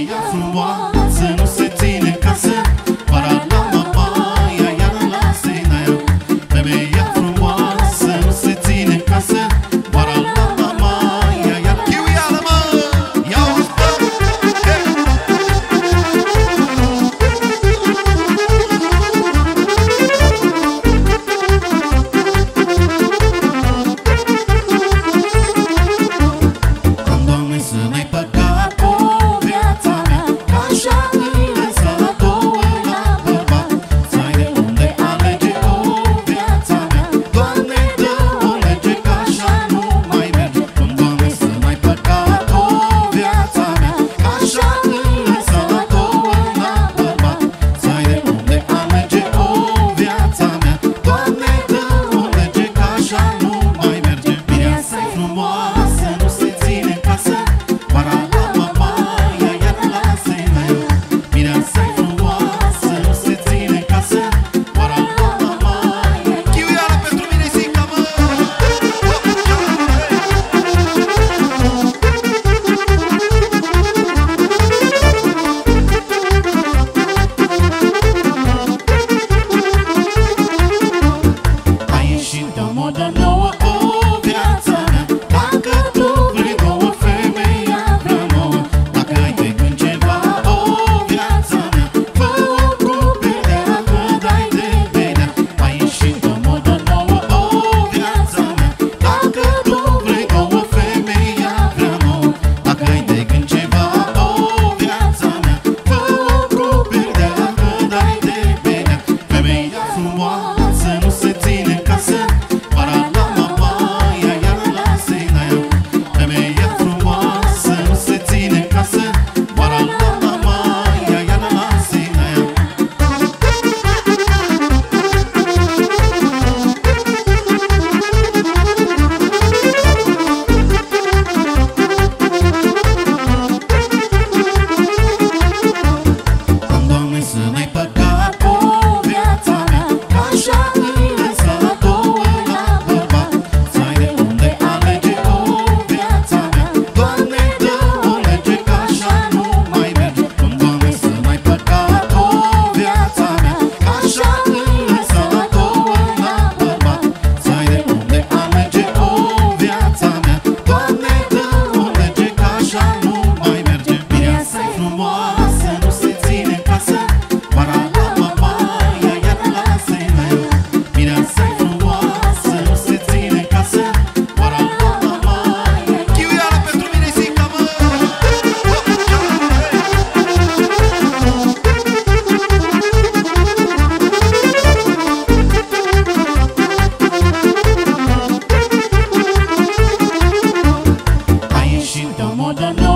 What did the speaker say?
meilleur pour moi. more than